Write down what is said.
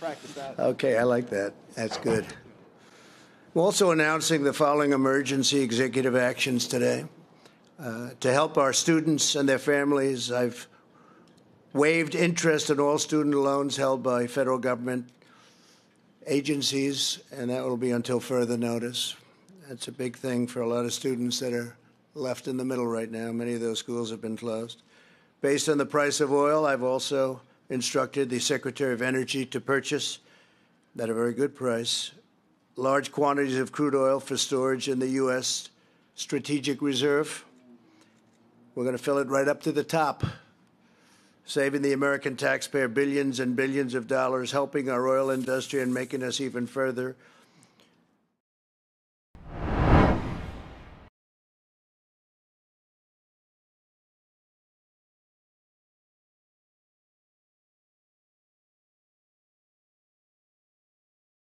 Practice that. Okay, I like that. That's good. We're also announcing the following emergency executive actions today. Uh, to help our students and their families, I've waived interest in all student loans held by federal government agencies, and that will be until further notice. That's a big thing for a lot of students that are left in the middle right now. Many of those schools have been closed. Based on the price of oil, I've also instructed the Secretary of Energy to purchase, at a very good price, large quantities of crude oil for storage in the U.S. Strategic Reserve. We're going to fill it right up to the top, saving the American taxpayer billions and billions of dollars, helping our oil industry, and making us even further